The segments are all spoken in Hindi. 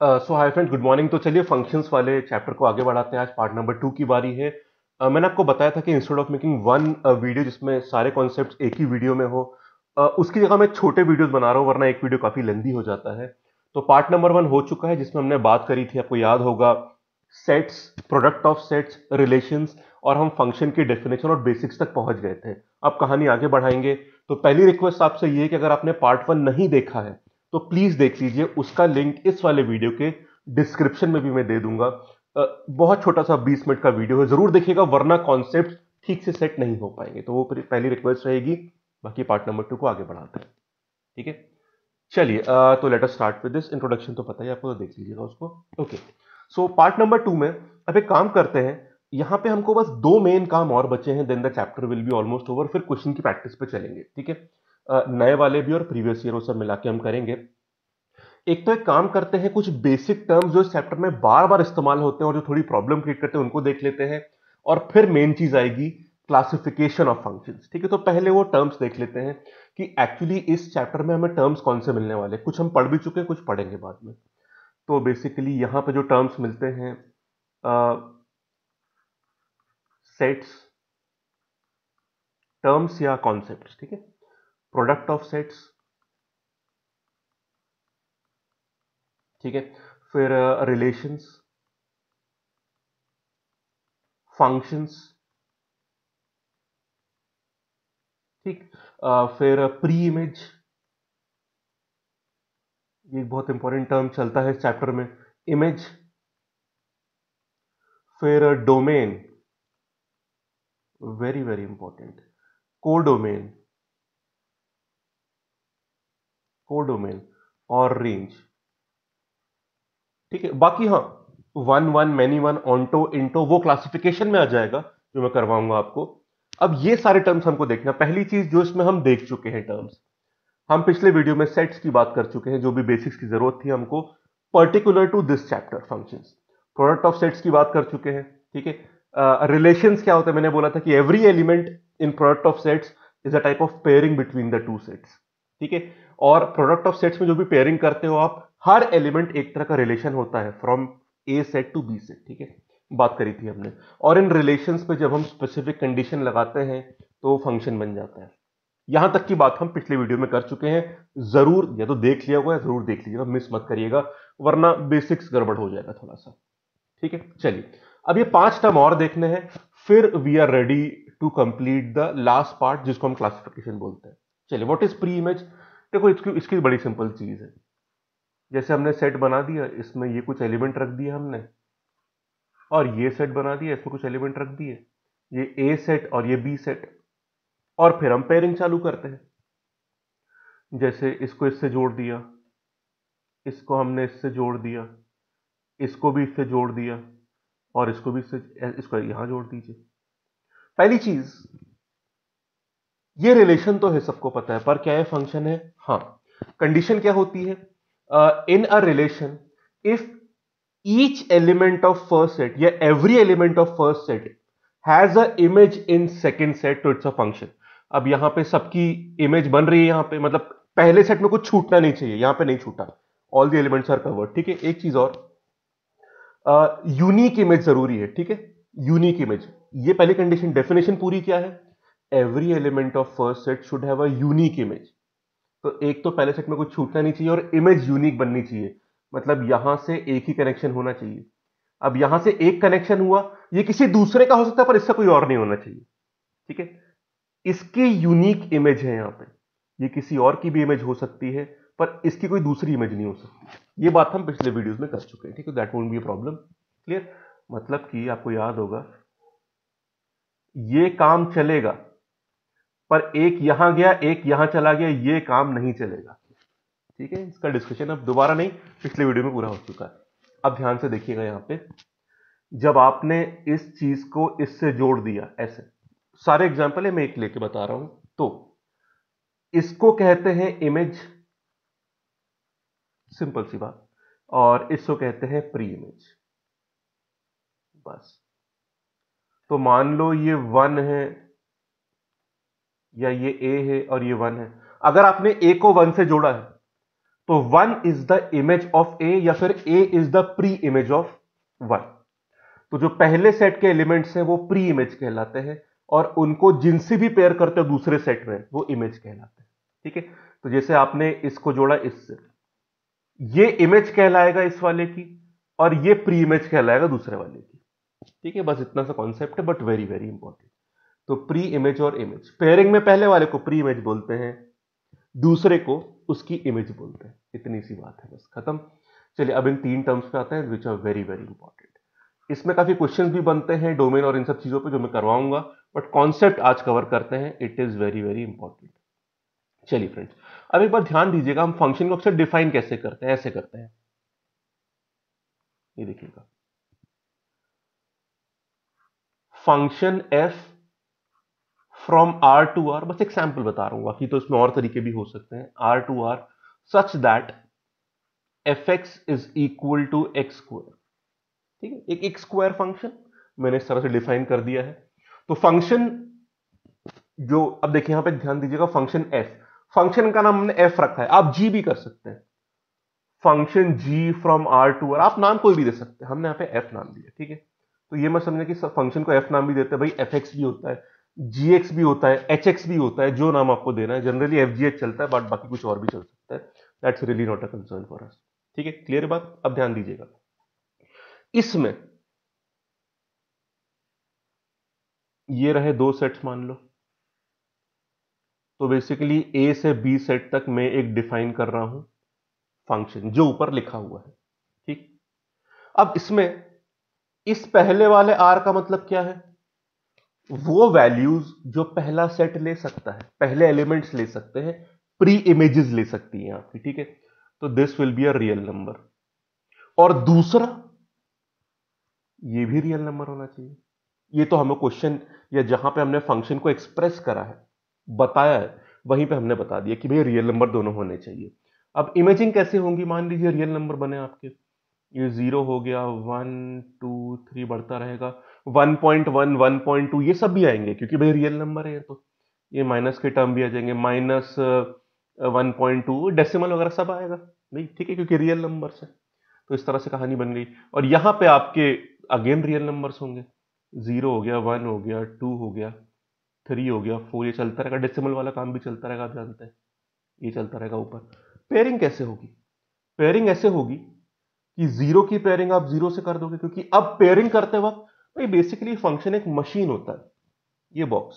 So hi friend good morning तो चलिए फ़ंक्शंस वाले चैप्टर को आगे बढ़ाते हैं। आज पार्ट नंबर टू की बारी है। uh, मैंने आपको बताया था कि instead of making one video जिसमें सारे कॉन्सेप्ट्स एक ही वीडियो में हो uh, उसकी जगह मैं छोटे वीडियोस बना रहा हूँ वरना एक वीडियो काफ़ी लेंदी हो जाता है। तो पार्ट नंबर वन हो चुका है जिसमें हमने बात करी थी आपको याद होगा sets product of sets relations और हम फ़ंक्शन की डेफिनेशन और बेसिक्स तक पहुँच गए थे। अब कहानी आगे बढ़ाएँगे। तो पहली रिक्वेस्ट आपसे ये कि अगर आपने पार्ट वन नहीं देखा है तो प्लीज़ देख लीजिए, उसका लिंक इस वाले वीडियो के डिस्क्रिप्शन में भी मैं दे दूँगा। बहुत छोटा सा 20 मिनट का वीडियो है, ज़रूर देखिएगा, वरना कॉन्सेप्ट ठीक से सेट नहीं हो पाएँगे। तो वो पहली रिक्वेस्ट रहेगी, बाकी पार्ट नंबर टू को आगे बढ़ाते हैं। ठीक है? चलिए तो let us start with this introduction तो पता ही आपको तो देख लीजिएगा उसको। Okay so part number two में अब एक काम करते हैं, यहाँ पे हमको बस दो मेन काम और बचे हैं then the chapter will be almost over फिर क्वेश्चन की प्रैक्टिस पे चलेंगे। ठीक है? नए वाले भी और प्रीवियस ईयर सब मिला के हम करेंगे। एक तो एक काम करते हैं, कुछ बेसिक टर्म्स जो इस चैप्टर में बार बार इस्तेमाल होते हैं और जो थोड़ी प्रॉब्लम क्रिएट करते हैं, उनको देख लेते हैं और फिर मेन चीज़ आएगी क्लासिफिकेशन ऑफ़ फ़ंक्शंस ठीक है तो पहले वो टर्म्स देख लेते हैं कि एक्चुअली इस चैप्टर में हमें टर्म्स कौन से मिलने वाले कुछ हम पढ़ भी चुके हैं, कुछ पढ़ेंगे बाद में। तो बेसिकली यहाँ पे जो टर्म्स मिलते हैं सेट्स टर्म्स या कॉन्सेप्ट ठीक है? Product of sets. ठीक है, फिर रिलेशंस फ़ंक्शंस ठीक फिर प्री इमेज ये बहुत इंपॉर्टेंट टर्म चलता है इस चैप्टर में इमेज फिर domain very very important codomain codomain और रेंज ठीक है, बाकी हाँ one one many one onto into वो क्लासिफिकेशन में आ जाएगा जो मैं करवाऊँगा आपको। अब ये सारे टर्म्स हमको देखना पहली चीज़ जो इसमें हम देख चुके हैं टर्म्स हम पिछले वीडियो में सेट्स की बात कर चुके हैं, जो भी बेसिक्स की ज़रूरत थी हमको। Particular to this chapter function product of sets की बात कर चुके हैं, ठीक है? रिलेशंस क्या होता है? मैंने बोला था कि every element in product of sets is a type of pairing between the two sets ठीक है? और प्रोडक्ट ऑफ़ सेट्स में जो भी पेयरिंग करते हो आप, हर एलिमेंट एक तरह का रिलेशन होता है from A set to B set ठीक है? बात करी थी हमने। और इन रिलेशन पे जब हम स्पेसिफिक कंडीशन लगाते हैं तो फ़ंक्शन बन जाता है। यहाँ तक की बात हम पिछले वीडियो में कर चुके हैं। ज़रूर, या तो देख लिया होगा या ज़रूर देख लीजिएगा, मिस मत करिएगा, वरना बेसिक्स गड़बड़ हो जाएगा थोड़ा सा ठीक है? चलिए, अब ये पाँच टर्म और देखने हैं। फिर we are ready to complete the last part जिसको हम क्लासिफिकेशन बोलते हैं। चलिए व्हाट इज़ प्री इमेज देखो, इसकी इसकी बड़ी सिंपल चीज़ है। जैसे हमने सेट बना दिया, इसमें ये कुछ एलिमेंट रख दिया हमने। और ये सेट बना दिया, इसमें कुछ एलिमेंट रख दिए। ये ए सेट और ये बी सेट और फिर हम पेयरिंग चालू करते हैं। जैसे इसको इससे जोड़ दिया। इसको हमने इससे जोड़ दिया। इसको भी इससे जोड़ दिया। और इसको भी इससे, इसको यहाँ जोड़ दीजिए। पहली चीज़, ये रिलेशन तो है, सबको पता है। पर क्या ये फ़ंक्शन है? हाँ कंडीशन क्या होती है? In a relation if each element of first set या every element of first set has a image in second set to it's a function अब यहाँ पे सबकी इमेज बन रही है यहाँ पे मतलब पहले सेट में कुछ छूटना नहीं चाहिए यहाँ पे नहीं छूटा। All the elements are covered ठीक है? एक चीज़ और। यूनिक uh, इमेज ज़रूरी है ठीक है? यूनिक इमेज ये पहली कंडीशन डेफिनेशन पूरी क्या है? Every element of first set should have a unique image तो एक तो पहले सेट में कुछ छूटना नहीं चाहिए और इमेज यूनिक बननी चाहिए। मतलब यहाँ से एक ही कनेक्शन होना चाहिए। अब यहाँ से एक कनेक्शन हुआ, ये किसी दूसरे का हो सकता है, पर इससे कोई और नहीं होना चाहिए। ठीक है? इसकी यूनिक इमेज है यहाँ पे। ये किसी और की भी इमेज हो सकती है, पर इसकी कोई दूसरी इमेज नहीं हो सकती। ये बात हम पिछले वीडियोस में कर चुके हैं। ठीक है? That won't be problem clear मतलब कि आपको याद होगा, ये काम चलेगा। पर एक यहाँ गया, एक यहाँ चला गया, ये काम नहीं चलेगा। ठीक है? इसका डिस्कशन अब दोबारा नहीं, पिछले वीडियो में पूरा हो चुका है। अब ध्यान से देखिएगा यहाँ पे। जब आपने इस चीज़ को इससे जोड़ दिया, ऐसे। सारे एग्ज़ाम्पल है, मैं एक लेके बता रहा हूँ। तो इसको कहते हैं इमेज सिंपल सी बात। और इसको कहते हैं प्री इमेज बस। तो मान लो ये वन है या ये ए है और ये वन है। अगर आपने ए को वन से जोड़ा है तो one is the image of A या फिर A is the pre image of one तो जो पहले सेट के एलिमेंट्स हैं, वो प्री इमेज कहलाते हैं और उनको जिनसे भी पेयर करते हो दूसरे सेट में, वो इमेज कहलाते हैं। ठीक है? तो जैसे आपने इसको जोड़ा इससे। ये इमेज कहलाएगा इस वाले की और ये प्री इमेज कहलाएगा दूसरे वाले की। ठीक है? बस इतना सा कॉन्सेप्ट है बट वेरी वेरी इंपॉर्टेंट तो प्री इमेज और इमेज पेयरिंग में पहले वाले को प्री इमेज बोलते हैं, दूसरे को उसकी इमेज बोलते हैं। इतनी सी बात है बस, खत्म। चलिए अब इन तीन टर्म्स पे आते हैं which are very very important इसमें काफ़ी क्वेश्चंस भी बनते हैं डोमेन और इन सब चीज़ों पे जो मैं करवाऊँगा बट कॉन्सेप्ट आज कवर करते हैं it is very very important चलिए फ्रेंड्स अब एक बार ध्यान दीजिएगा, हम फ़ंक्शन को अक्सर डिफाइन कैसे करते हैं, ऐसे करते हैं। ये देखिएगा। Function F from R to R बस एक सैंपल बता रहा हूँ, बाकी तो इसमें और तरीके भी हो सकते हैं। R to R such that F X is equal to X square ठीक है? एक एक स्क्वायर फ़ंक्शन मैंने इस तरह से डिफाइन कर दिया है। तो फ़ंक्शन जो, अब देखिए यहाँ पे ध्यान दीजिएगा फ़ंक्शन एफ़ फ़ंक्शन का नाम हमने एफ़ रखा है, आप जी भी कर सकते हैं। Function G from R to R आप नाम कोई भी दे सकते हैं। हमने यहाँ पे एफ़ नाम दिया, ठीक है? तो ये मैं समझा कि फ़ंक्शन को एफ़ नाम भी देते हैं, भाई एफ़ एक्स भी होता है। जी एक्स भी होता है एच भी होता है, जो नाम आपको देना है। जनरली एफ़ चलता है बट बाकी कुछ और भी चल सकता है। That's really not a concern for us ठीक है? क्लियर बात? अब ध्यान दीजिएगा। इसमें ये रहे दो सेट्स मान लो। तो बेसिकली ए से बी सेट तक मैं एक डिफाइन कर रहा हूँ फ़ंक्शन जो ऊपर लिखा हुआ है। ठीक? अब इसमें इस पहले वाले आर का मतलब क्या है? वो वैल्यूज़ जो पहला सेट ले सकता है, पहले एलिमेंट्स ले सकते हैं प्री इमेजेस ले सकती है आपकी, ठीक है? तो this will be a real number और दूसरा, ये भी रियल नंबर होना चाहिए। ये तो हमें क्वेश्चन या जहाँ पे हमने फ़ंक्शन को एक्सप्रेस करा है, बताया है, वहीं पे हमने बता दिया कि भाई रियल नंबर दोनों होने चाहिए। अब इमेजिंग कैसे होंगी? मान लीजिए रियल नंबर बने आपके। ये ज़ीरो हो गया वन टू थ्री बढ़ता रहेगा। One point one one point two, ये सब भी आएँगे, क्योंकि भाई रियल नंबर है तो। ये माइनस के टर्म भी आ जाएँगे minus one point two decimal वगैरह सब आएगा। नहीं, ठीक है, क्योंकि रियल नंबर है। तो इस तरह से कहानी बन गई। और यहाँ पे आपके अगेन रियल नंबर्स होंगे। ज़ीरो हो गया वन हो गया टू हो गया थ्री हो गया फोर ये चलता रहेगा। डेसिमल वाला काम भी चलता रहेगा, आप जानते हैं। ये चलता रहेगा ऊपर। पेयरिंग कैसे होगी? पेयरिंग ऐसे होगी कि ज़ीरो की पेयरिंग आप ज़ीरो से कर दोगे, क्योंकि अब पेयरिंग करते वक्त भाई बेसिकली फ़ंक्शन एक मशीन होता है, ये बॉक्स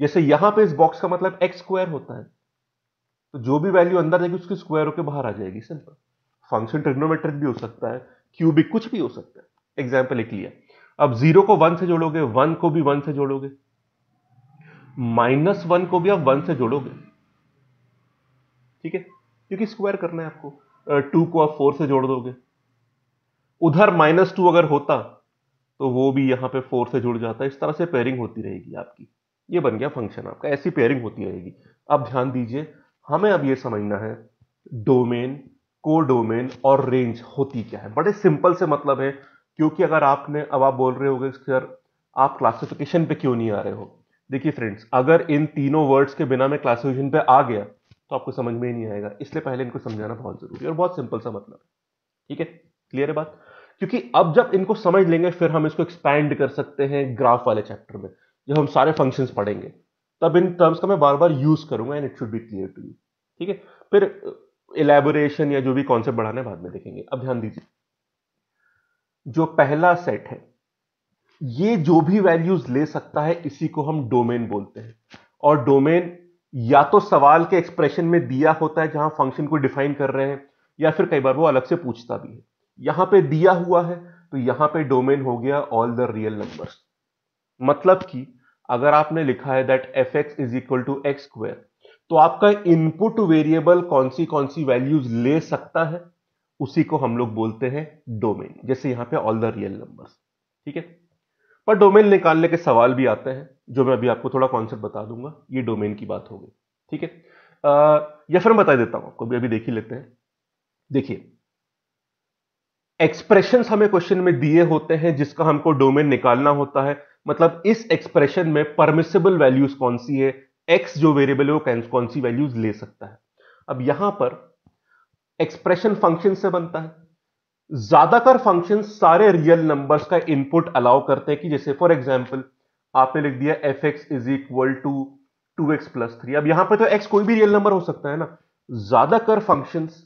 जैसे यहाँ पे इस बॉक्स का मतलब एक्स स्क्वायर होता है तो जो भी वैल्यू अंदर जाएगी उसकी स्क्वायर होकर बाहर आ जाएगी सिंपल फ़ंक्शन ट्रिग्नोमेट्रिक भी हो सकता है क्यूबिक कुछ भी हो सकता है. एग्ज़ाम्पल लिख लिया. अब ज़ीरो को वन से जोड़ोगे वन को भी वन से जोड़ोगे. माइनस वन को भी आप वन से जोड़ोगे. ठीक है? क्योंकि स्क्वायर करना है आपको. टू को आप फोर से जोड़ दोगे. उधर माइनस टू अगर होता तो वो भी यहाँ पे फोर से जुड़ जाता है। इस तरह से पेयरिंग होती रहेगी आपकी। ये बन गया फ़ंक्शन आपका। ऐसी पेयरिंग होती रहेगी। अब ध्यान दीजिए, हमें अब ये समझना है डोमेन को डोमेन और रेंज होती क्या है? बड़े सिंपल से मतलब है, क्योंकि अगर आपने, अब आप बोल रहे हो सर, आप क्लासिफिकेशन पे क्यों नहीं आ रहे हो? देखिए फ्रेंड्स अगर इन तीनों वर्ड्स के बिना मैं क्लासिफिकेशन पे आ गया तो आपको समझ में ही नहीं आएगा। इसलिए पहले इनको समझाना बहुत ज़रूरी है और बहुत सिंपल सा मतलब है। ठीक है? क्लियर है बात? क्योंकि अब जब इनको समझ लेंगे, फिर हम इसको एक्सपैंड कर सकते हैं ग्राफ वाले चैप्टर में, जब हम सारे फ़ंक्शंस पढ़ेंगे। तब इन टर्म्स का मैं बार बार यूज़ करूँगा and it should be clear to you ठीक है? फिर इलेबोरेशन या जो भी कॉन्सेप्ट बढ़ाने बाद में देखेंगे। अब ध्यान दीजिए। जो पहला सेट है, ये जो भी वैल्यूज़ ले सकता है, इसी को हम डोमेन बोलते हैं। और डोमेन या तो सवाल के एक्सप्रेशन में दिया होता है, जहाँ फ़ंक्शन को डिफाइन कर रहे हैं, या फिर कई बार वो अलग से पूछता भी है। यहाँ पे दिया हुआ है तो यहाँ पे डोमेन हो गया ऑल द रियल नंबर्स मतलब कि अगर आपने लिखा है that F X is equal to X square तो आपका इनपुट वेरिएबल कौन सी कौन सी वैल्यूज़ ले सकता है? उसी को हम लोग बोलते हैं डोमेन जैसे यहाँ पे ऑल द रियल नंबर्स ठीक है? पर डोमेन निकालने के सवाल भी आते हैं, जो मैं अभी आपको थोड़ा कॉन्सेप्ट बता दूँगा, ये डोमेन की बात होगी ठीक है? या फिर मैं बता देता हूँ आपको अभी देख ही लेते हैं. देखिए एक्सप्रेशंस हमें क्वेश्चन में दिए होते हैं, जिसका हमको डोमेन निकालना होता है। मतलब इस एक्सप्रेशन में परमिसिबल वैल्यूज़ कौन सी है? एक्स जो वेरिएबल है, वो कौन सी वैल्यूज़ ले सकता है। अब यहाँ पर एक्सप्रेशन फ़ंक्शन से बनता है। ज़्यादातर फ़ंक्शन सारे रियल नंबर्स का इनपुट अलाउ करते हैं कि जैसे फॉर एग्ज़ाम्पल आपने लिख दिया F X is equal to two X plus three अब यहाँ पर तो एक्स कोई भी रियल नंबर हो सकता है ना। ज़्यादातर फ़ंक्शंस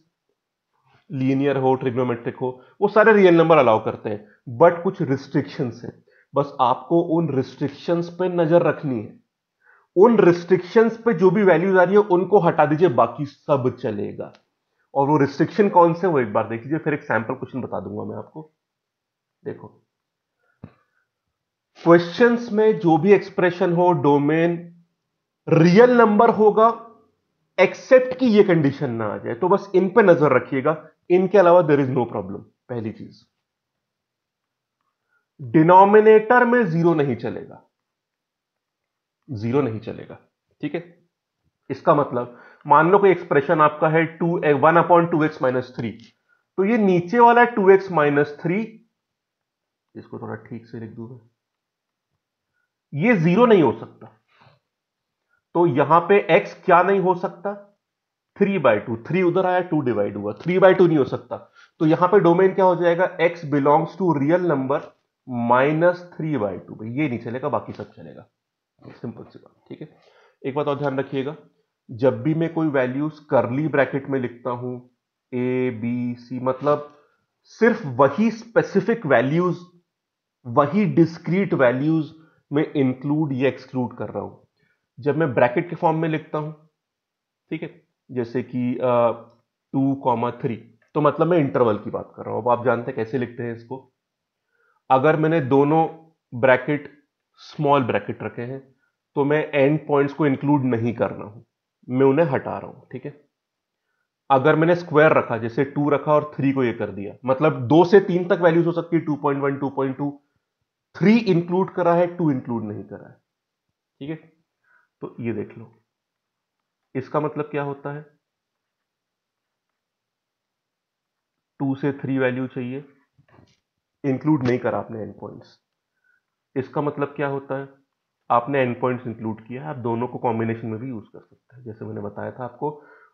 लीनियर हो ट्रिग्नोमेट्रिक हो, वो सारे रियल नंबर अलाउ करते हैं बट कुछ रिस्ट्रिक्शंस है। बस आपको उन रिस्ट्रिक्शंस पे नज़र रखनी है। उन रिस्ट्रिक्शंस पे जो भी वैल्यूज़ आ रही है, उनको हटा दीजिए, बाकी सब चलेगा। और वो रिस्ट्रिक्शन कौन से वो एक बार देख लीजिए, फिर एक सैंपल क्वेश्चन बता दूँगा मैं आपको। देखो। क्वेश्चंस में जो भी एक्सप्रेशन हो डोमेन रियल नंबर होगा एक्सेप्ट की ये कंडीशन ना आ जाए तो बस इन पे नज़र रखिएगा। इनके अलावा देर इज़ नो प्रॉब्लम पहली चीज़। डिनोमिनेटर में ज़ीरो नहीं चलेगा। ज़ीरो नहीं चलेगा, ठीक है? इसका मतलब मान लो कोई एक्सप्रेशन आपका है two one upon two X minus three तो ये नीचे वाला टू एक्स माइनस थ्री इसको थोड़ा ठीक से लिख दूँगा ये ज़ीरो नहीं हो सकता। तो यहाँ पे x क्या नहीं हो सकता? थ्री बाय टू, थ्री उधर आया, टू डिवाइड हुआ, थ्री बाय टू नहीं हो सकता। तो यहाँ पे डोमेन क्या हो जाएगा? X belongs to real number minus three by two ये नहीं चलेगा, बाकी सब चलेगा। सिंपल सी बात, ठीक है? एक बात और ध्यान रखिएगा, जब भी मैं कोई वैल्यूज़ करली ब्रैकेट में लिखता हूँ ए बी सी मतलब सिर्फ़ वही स्पेसिफिक वैल्यूज़ वही डिस्क्रीट वैल्यूज़ में इंक्लूड या एक्सक्लूड कर रहा हूँ। जब मैं ब्रैकेट के फॉर्म में लिखता हूँ, ठीक है? जैसे कि टू कॉमा थ्री। तो मतलब मैं इंटरवल की बात कर रहा हूँ। अब आप जानते हैं कैसे लिखते हैं इसको? अगर मैंने दोनों ब्रैकेट स्मॉल ब्रैकेट रखे हैं तो मैं एंड पॉइंट्स को इंक्लूड नहीं कर रहा हूँ। मैं उन्हें हटा रहा हूँ, ठीक है? अगर मैंने स्क्वायर रखा, जैसे टू रखा और थ्री को ये कर दिया मतलब दो से तीन तक वैल्यूज़ हो सकती है two point one two point two three include करा है टू इंक्लूड नहीं करा है, ठीक है? तो ये देख लो। इसका मतलब क्या होता है? टू से थ्री वैल्यू चाहिए। इंक्लूड नहीं करा आपने एंड पॉइंट्स इसका मतलब क्या होता है? आपने एंड पॉइंट्स इंक्लूड किया आप दोनों को कॉम्बिनेशन में भी यूज़ कर सकते हैं, जैसे मैंने बताया था आपको।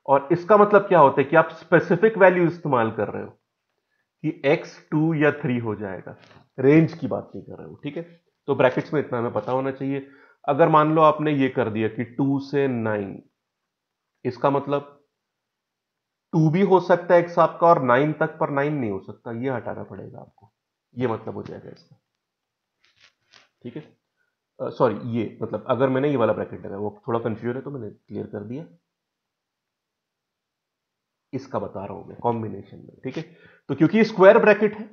और इसका मतलब क्या होता है कि आप स्पेसिफिक वैल्यू इस्तेमाल कर रहे हो, कि x टू या थ्री हो जाएगा। रेंज की बात नहीं कर रहे हो, ठीक है? तो ब्रैकेट्स में इतना हमें पता होना चाहिए। अगर मान लो आपने ये कर दिया कि टू से नाइन इसका मतलब टू भी हो सकता है एक्स आपका और नाइन तक पर नाइन नहीं हो सकता। ये हटाना पड़ेगा आपको। ये मतलब हो जाएगा इसका। ठीक है? सॉरी ये मतलब अगर मैंने ये वाला ब्रैकेट लगाया, वो थोड़ा कंफ्यूज है तो मैंने क्लियर कर दिया। इसका बता रहा हूँ मैं कॉम्बिनेशन में, ठीक है? तो क्योंकि स्क्वायर ब्रैकेट है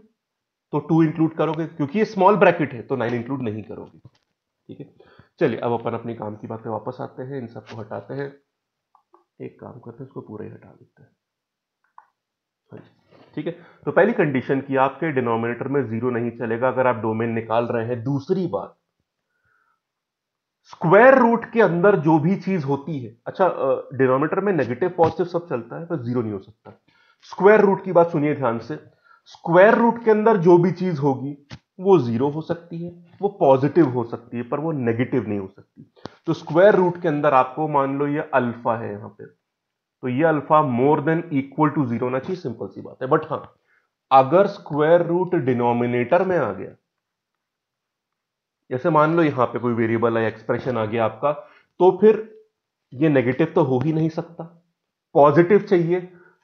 तो टू इंक्लूड करोगे। क्योंकि ये स्मॉल ब्रैकेट है तो नाइन इंक्लूड नहीं करोगे। ठीक है? चलिए, अब अपन अपने काम की बात पे वापस आते हैं, इन सबको हटाते हैं। एक काम करते हैं इसको पूरा ही हटा देते हैं। हाँ ठीक है? तो पहली कंडीशन की आपके डिनोमिनेटर में ज़ीरो नहीं चलेगा, अगर आप डोमेन निकाल रहे हैं। दूसरी बात स्क्वायर रूट के अंदर जो भी चीज़ होती है अच्छा डिनोमिनेटर में नेगेटिव पॉजिटिव सब चलता है, पर ज़ीरो नहीं हो सकता। स्क्वायर रूट की बात सुनिए ध्यान से। स्क्वायर रूट के अंदर जो भी चीज़ होगी, वो ज़ीरो हो सकती है, वो पॉजिटिव हो सकती है, पर वो नेगेटिव नहीं हो सकती। तो स्क्वायर रूट के अंदर आपको मान लो ये अल्फ़ा है यहाँ पे। तो ये alpha more than equal to zero होना चाहिए सिंपल सी बात है। बट हाँ अगर स्क्वायर रूट डिनोमिनेटर में आ गया, जैसे मान लो यहाँ पे कोई वेरिएबल है एक्सप्रेशन आ गया आपका तो फिर ये नेगेटिव तो हो ही नहीं सकता। पॉजिटिव चाहिए,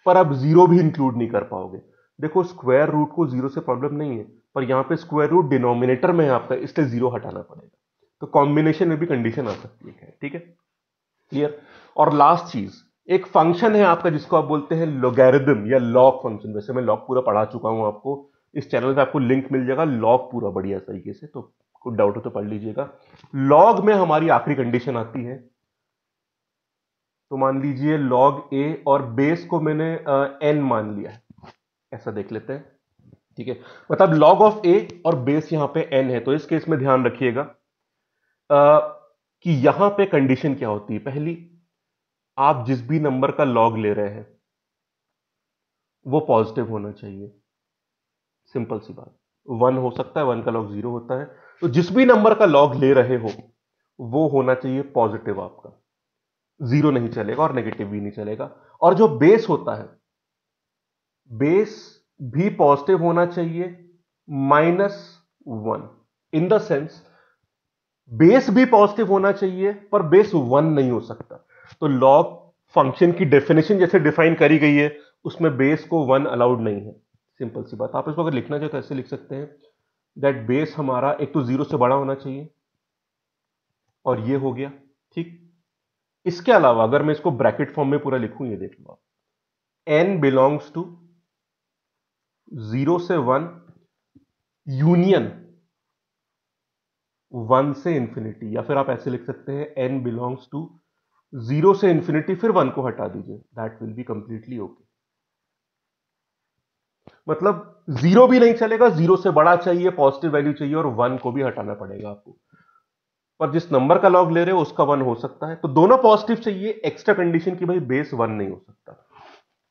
पर अब ज़ीरो भी इंक्लूड नहीं कर पाओगे। देखो स्क्वायर रूट को ज़ीरो से प्रॉब्लम नहीं है, पर यहाँ पे स्क्वायर रूट डिनोमिनेटर में है आपका, इसलिए ज़ीरो हटाना पड़ेगा। तो कॉम्बिनेशन में भी कंडीशन आ सकती है, ठीक है? क्लियर और लास्ट चीज़, एक फ़ंक्शन है आपका जिसको आप बोलते हैं लोगैरिदम या लॉग फ़ंक्शन वैसे मैं लॉग पूरा पढ़ा चुका हूँ आपको। इस चैनल पे आपको लिंक मिल जाएगा लॉग पूरा बढ़िया तरीके से तो कोई डाउट हो तो पढ़ लीजिएगा। लॉग में हमारी आखिरी कंडीशन आती है। तो मान लीजिए लॉग ए और बेस को मैंने एन मान लिया है। ऐसा देख लेते हैं, ठीक है? मतलब लॉग ऑफ़ ए और बेस यहाँ पे एन है तो इस केस में ध्यान रखिएगा। कि यहाँ पे कंडीशन क्या होती है? पहली, आप जिस भी नंबर का लॉग ले रहे हैं, वो पॉजिटिव होना चाहिए। सिंपल सी बात। वन हो सकता है वन का लॉग ज़ीरो होता है। तो जिस भी नंबर का लॉग ले रहे हो, वो होना चाहिए पॉजिटिव आपका। ज़ीरो नहीं चलेगा और नेगेटिव भी नहीं चलेगा। और जो बेस होता है बेस भी पॉजिटिव होना चाहिए minus one in the sense base भी पॉजिटिव होना चाहिए, पर बेस वन नहीं हो सकता। तो लॉग फ़ंक्शन की डेफिनेशन जैसे डिफाइन करी गई है, उसमें बेस को वन अलाउड नहीं है। सिंपल सी बात। आप इसको अगर लिखना चाहे तो ऐसे लिख सकते हैं दैट बेस हमारा एक तो ज़ीरो से बड़ा होना चाहिए, और ये हो गया। ठीक? इसके अलावा अगर मैं इसको ब्रैकेट फॉर्म में पूरा लिखूं, ये देख लो आप। एन बिलोंग्स टू ज़ीरो से वन यूनियन वन से इन्फिनिटी या फिर आप ऐसे लिख सकते हैं एन बिलोंग्स टू ज़ीरो से इंफिनिटी फिर वन को हटा दीजिए। That will be completely okay मतलब ज़ीरो भी नहीं चलेगा ज़ीरो से बड़ा चाहिए पॉजिटिव वैल्यू चाहिए, और वन को भी हटाना पड़ेगा आपको। पर जिस नंबर का लॉग ले रहे हो, उसका वन हो सकता है। तो दोनों पॉजिटिव चाहिए एक्स्ट्रा कंडीशन की भाई बेस वन नहीं हो सकता।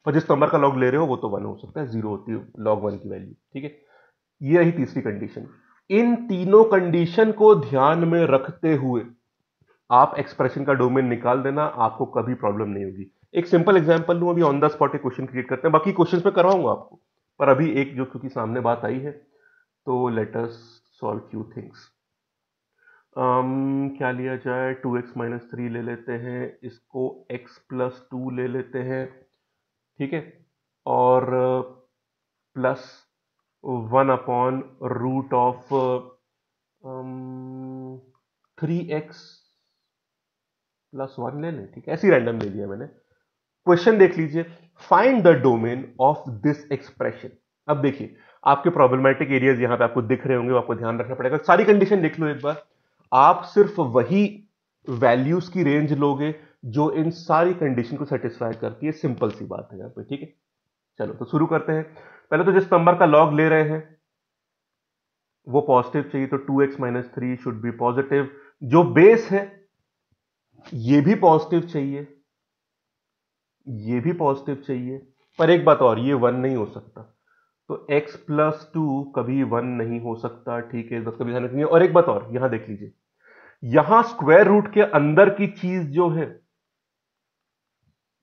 पर जिस नंबर का लॉग ले रहे हो, वो तो वन हो सकता है ज़ीरो होती है लॉग वन की वैल्यू ठीक है? ये रही तीसरी कंडीशन इन तीनों कंडीशन को ध्यान में रखते हुए, आप एक्सप्रेशन का डोमेन निकाल देना, आपको कभी प्रॉब्लम नहीं होगी। एक सिंपल एग्जांपल लूँ, अभी ऑन द स्पॉट एक क्वेश्चन क्रिएट करते हैं। बाकी क्वेश्चंस में करवाऊँगा आपको। पर अभी एक जो क्योंकि सामने बात आई है तो let us solve few things क्या लिया जाए? टू एक्स माइनस थ्री ले लेते हैं। इसको एक्स प्लस टू ले लेते हैं। ठीक है? और plus one upon root of three X plus one ले लें, ठीक है? ऐसी रैंडम ले लिया मैंने। क्वेश्चन देख लीजिए। Find the domain of this expression अब देखिए, आपके प्रॉब्लमेटिक एरियाज़ यहाँ पे आपको दिख रहे होंगे आपको ध्यान रखना पड़ेगा। सारी कंडीशन देख लो एक बार। आप सिर्फ़ वही वैल्यूज़ की रेंज लोगे जो इन सारी कंडीशन को सेटिस्फाई करती है। सिंपल सी बात है यहाँ पे, ठीक है? चलो तो शुरू करते हैं। पहले तो जिस नंबर का लॉग ले रहे हैं, वो पॉजिटिव चाहिए तो two X minus three should be positive जो बेस है, ये भी पॉजिटिव चाहिए, ये भी पॉजिटिव चाहिए। पर एक बात और, ये वन नहीं हो सकता। तो x प्लस टू कभी वन नहीं हो सकता, ठीक है, बस कभी ध्यान रखिए और एक बात और, यहाँ देख लीजिए। यहाँ स्क्वायर रूट के अंदर की चीज़ जो है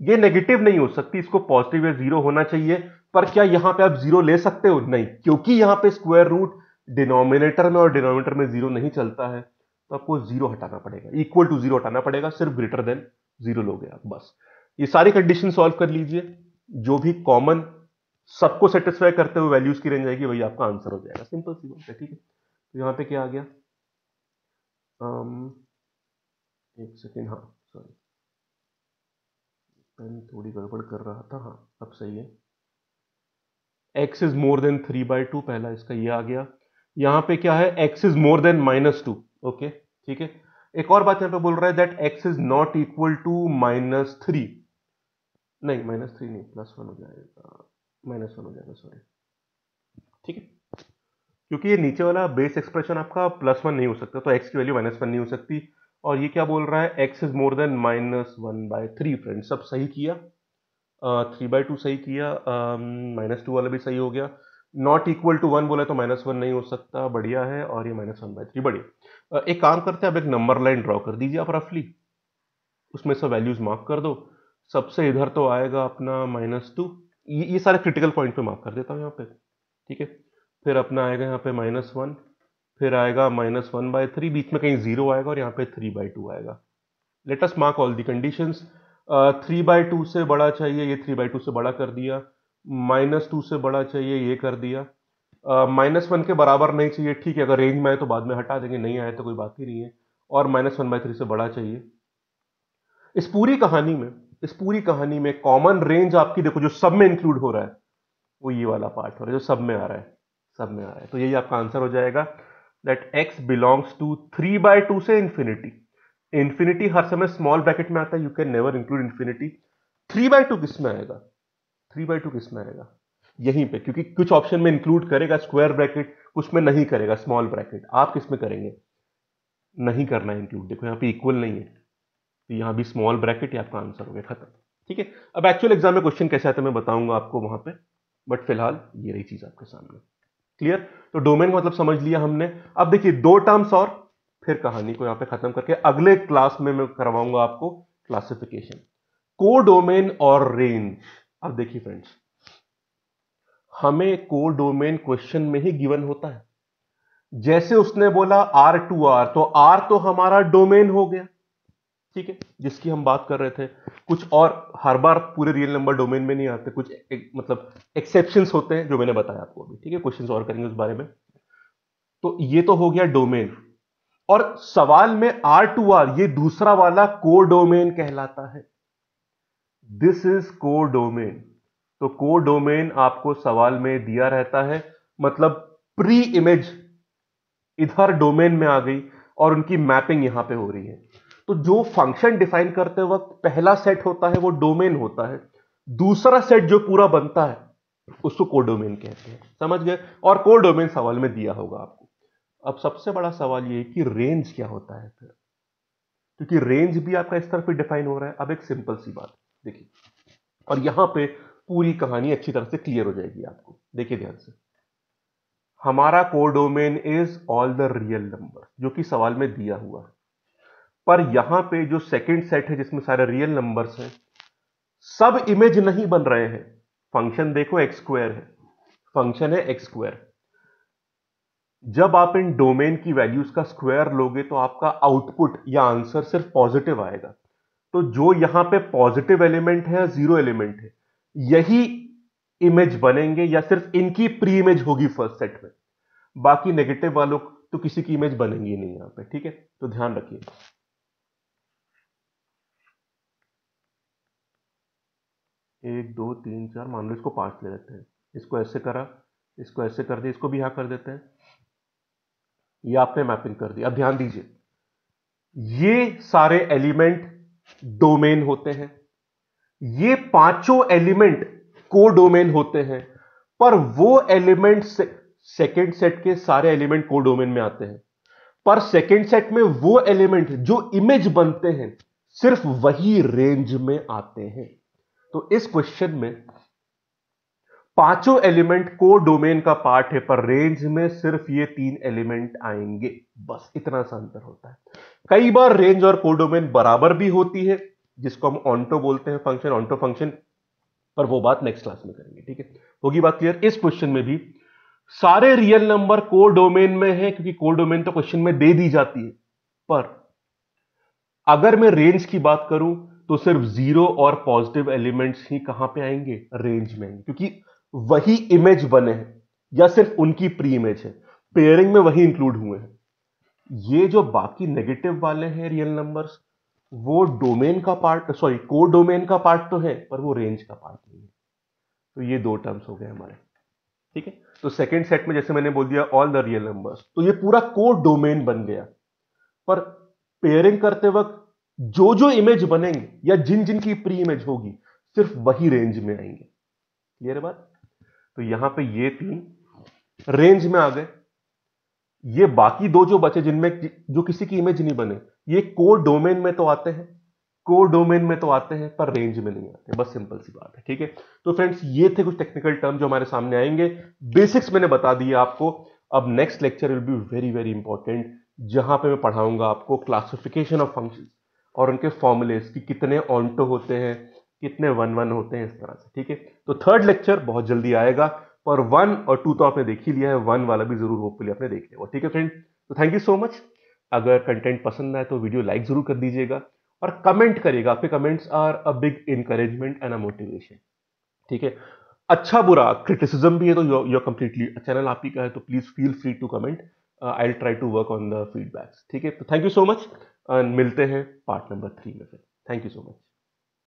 ये नेगेटिव नहीं हो सकती इसको पॉजिटिव या ज़ीरो होना चाहिए पर क्या यहाँ पे आप ज़ीरो ले सकते हो? नहीं क्योंकि यहाँ पे स्क्वायर रूट डिनोमिनेटर में और डिनोमिनेटर में ज़ीरो नहीं चलता है तो आपको ज़ीरो हटाना पड़ेगा इक्वल टू ज़ीरो हटाना पड़ेगा सिर्फ़ ग्रेटर देन ज़ीरो लोगे आप बस। ये सारी कंडीशन सॉल्व कर लीजिए जो भी कॉमन सबको सेटिस्फाई करते हुए वैल्यूज़ की रेंज आएगी वही आपका आंसर हो जाएगा। सिंपल सी बात है ठीक है? तो यहाँ पे क्या आ गया? um, एक सेकेंड हाँ सॉरी पेन थोड़ी गड़बड़ कर रहा था हाँ अब सही है। X is more than three by two पहला इसका ये आ गया। यहाँ पे क्या है? X is more than minus two okay ठीक है? एक और बात यहाँ पे बोल रहा है that X is not equal to minus three नहीं माइनस थ्री नहीं प्लस वन हो जाएगा। माइनस वन हो जाएगा सॉरी ठीक है? क्योंकि ये नीचे वाला बेस एक्सप्रेशन आपका प्लस वन नहीं हो सकता तो एक्स की वैल्यू माइनस वन नहीं हो सकती। और ये क्या बोल रहा है? X is more than minus one by three friend सब सही किया? थ्री बाई टू सही किया। माइनस टू वाला भी सही हो गया। नॉट इक्वल टू वन बोला तो माइनस वन नहीं हो सकता। बढ़िया है। और ये माइनस वन बाई थ्री बढ़िया। uh, एक काम करते हैं अब एक नंबर लाइन ड्रॉ कर दीजिए आप रफली उसमें सब वैल्यूज़ मार्क कर दो। सबसे इधर तो आएगा अपना माइनस टू ये, ये सारे क्रिटिकल पॉइंट पे मार्क कर देता हूँ यहाँ पे। ठीक है? फिर अपना आएगा यहाँ पे माइनस वन फिर आएगा माइनस वन बाय थ्री बीच में कहीं ज़ीरो आएगा और यहाँ पे थ्री बाय टू आएगा। Let's mark all the conditions three by two से बड़ा चाहिए, ये थ्री बाई टू से बड़ा कर दिया। माइनस टू से बड़ा चाहिए, ये कर दिया। माइनस वन के बराबर नहीं चाहिए, ठीक है, अगर रेंज में आए तो बाद में हटा देंगे, नहीं आए तो कोई बात ही नहीं है। और माइनस वन बाई थ्री से बड़ा चाहिए। इस पूरी कहानी में, इस पूरी कहानी में कॉमन रेंज आपकी देखो, जो सब में इंक्लूड हो रहा है, वो ये वाला पार्ट हो रहा है, जो सब में आ रहा है सब में आ रहा है। तो यही आपका आंसर हो जाएगा। That X belongs to three by two से इंफिनिटी इंफिनिटी हर समय स्मॉल ब्रैकेट में आता है you can never include infinity three by two किसमें आएगा? थ्री बाय टू किसमें आएगा? यहीं पे, क्योंकि कुछ ऑप्शन में इंक्लूड करेगा स्क्वायर ब्रैकेट कुछ में नहीं करेगा स्मॉल ब्रैकेट आप किसमें करेंगे? नहीं करना है इंक्लूड देखो, यहाँ पे इक्वल नहीं है. तो यहाँ भी स्मॉल ब्रैकेट ही आपका आंसर हो गया, खत्म. ठीक है? अब एक्चुअल एग्ज़ाम में क्वेश्चन कैसे आता है मैं बताऊँगा आपको वहाँ पे. बट फ़िलहाल, ये रही चीज़ आपके सामने. क्लियर तो डोमेन का मतलब समझ लिया हमने। अब देखिए, दो टर्म्स और, फिर कहानी को यहाँ पे खत्म करके अगले क्लास में मैं करवाऊँगा आपको क्लासिफिकेशन को डोमेन और रेंज अब देखिए फ्रेंड्स हमें को डोमेन क्वेश्चन में ही गिवन होता है। जैसे उसने बोला आर टू आर तो आर तो हमारा डोमेन हो गया। ठीक है जिसकी हम बात कर रहे थे। कुछ और हर बार पूरे रियल नंबर डोमेन में नहीं आते कुछ एक, मतलब एक्सेप्शन होते हैं जो मैंने बताया आपको अभी ठीक है? क्वेश्चन और करेंगे उस बारे में। तो ये तो हो गया डोमेन और सवाल में आर टू आर ये दूसरा वाला को डोमेन कहलाता है। दिस इज़ को डोमेन तो को डोमेन आपको सवाल में दिया रहता है मतलब प्री इमेज इधर डोमेन में आ गई और उनकी मैपिंग यहाँ पे हो रही है। तो जो फ़ंक्शन डिफाइन करते वक्त पहला सेट होता है, वो डोमेन होता है। दूसरा सेट जो पूरा बनता है, उसको कोडोमेन कहते हैं। समझ गए? और कोडोमेन सवाल में दिया होगा आपको। अब सबसे बड़ा सवाल ये कि रेंज क्या होता है फिर? क्योंकि रेंज भी आपका इस तरफ़ डिफाइन हो रहा है। अब एक सिंपल सी बात, देखिए। और यहाँ पे पूरी कहानी अच्छी तरह से क्लियर हो जाएगी आपको। देखिए ध्यान से। हमारा codomain is all the real number जो कि सवाल में दिया हुआ है। पर यहाँ पे जो सेकंड सेट है, जिसमें सारे रियल नंबर्स हैं, सब इमेज नहीं बन रहे हैं। फ़ंक्शन देखो एक्स स्क्वायर है। फ़ंक्शन है एक्स स्क्वायर जब आप इन डोमेन की वैल्यूज़ का स्क्वायर लोगे तो आपका आउटपुट या आंसर सिर्फ़ पॉजिटिव आएगा। तो जो यहाँ पे पॉजिटिव एलिमेंट है ज़ीरो एलिमेंट है, यही इमेज बनेंगे या सिर्फ़ इनकी प्री इमेज होगी फ़र्स्ट सेट में। बाकी नेगेटिव वालों तो किसी की इमेज बनेंगी नहीं यहाँ पे, ठीक है? तो ध्यान रखिए। एक दो तीन चार मान लो इसको पाँच ले लेते हैं। इसको ऐसे करा इसको ऐसे कर दिया इसको भी यहाँ कर देते हैं। ये आपने मैपिंग कर दी। अब ध्यान दीजिए ये सारे एलिमेंट डोमेन होते हैं। ये पाँचों एलिमेंट को डोमेन होते हैं पर वो एलिमेंट से, सेकेंड सेट के सारे एलिमेंट को डोमेन में आते हैं। पर सेकेंड सेट में वो एलिमेंट जो इमेज बनते हैं सिर्फ़ वही रेंज में आते हैं। तो इस क्वेश्चन में पाँचों एलिमेंट को डोमेन का पार्ट है, पर रेंज में सिर्फ़ ये तीन एलिमेंट आएँगे। बस इतना सा अंतर होता है। कई बार रेंज और कोडोमेन बराबर भी होती है, जिसको हम ऑन्टो बोलते हैं फ़ंक्शन ऑन्टो फ़ंक्शन पर वो बात नेक्स्ट क्लास में करेंगे, ठीक है? होगी बात क्लियर इस क्वेश्चन में भी सारे रियल नंबर को डोमेन में है, क्योंकि को डोमेन तो क्वेश्चन में दे दी जाती है। पर अगर मैं रेंज की बात करूँ तो सिर्फ़ ज़ीरो और पॉजिटिव एलिमेंट्स ही कहाँ पे आएँगे? रेंज में क्योंकि वही इमेज बने हैं, या सिर्फ़ उनकी प्री इमेज है। पेयरिंग में वही इंक्लूड हुए हैं। ये जो बाकी नेगेटिव वाले हैं रियल नंबर्स वो डोमेन का पार्ट सॉरी को डोमेन का पार्ट तो है, पर वो रेंज का पार्ट नहीं है। तो ये दो टर्म्स हो गए हमारे। ठीक है? तो सेकेंड सेट में जैसे मैंने बोल दिया ऑल द रियल नंबर्स तो ये पूरा को डोमेन बन गया। पर पेयरिंग करते वक्त जो जो इमेज बनेंगे या जिन जिन की प्री इमेज होगी, सिर्फ़ वही रेंज में आएँगे। क्लियर बात? तो यहाँ पे ये तीन रेंज में आ गए। ये बाकी दो जो बचे जिनमें जो किसी की इमेज नहीं बने, ये को डोमेन में तो आते हैं को डोमेन में तो आते हैं, पर रेंज में नहीं आते। बस सिंपल सी बात है, ठीक है? तो फ्रेंड्स ये थे कुछ टेक्निकल टर्म जो हमारे सामने आएँगे। बेसिक्स मैंने बता दिया आपको। अब next lecture will be very very important जहाँ पे मैं पढ़ाऊँगा आपको क्लासिफिकेशन ऑफ़ फ़ंक्शन और उनके फॉर्मुलेस कि कितने ऑनटो होते हैं, कितने वन वन होते हैं इस तरह से, ठीक है? तो थर्ड लेक्चर बहुत जल्दी आएगा, पर वन और टू तो आपने देख ही लिया है वन वाला भी ज़रूर होपफुली आपने देख लिया ठीक है फ्रेंड तो थैंक यू सो मच अगर कंटेंट पसंद आए तो वीडियो लाइक ज़रूर कर दीजिएगा और कमेंट करिएगा, आपके comments are a big encouragement and a motivation ठीक है? अच्छा बुरा क्रिटिसिज्म भी है तो योर कंप्लीटली चैनल आप ही का है तो please feel free to comment I try to work on the feedbacks ठीक है? तो थैंक यू सो मच मिलते हैं पार्ट नंबर थ्री में फिर। Thank you so much